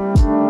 you